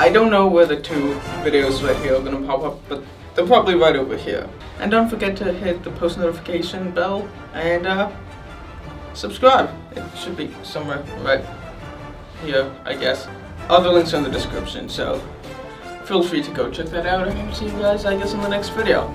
I don't know where the two videos right here are gonna pop up, but they're probably right over here. And don't forget to hit the post notification bell and uh, subscribe. It should be somewhere right here, I guess. Other links are in the description, so feel free to go check that out and see you guys, I guess, in the next video.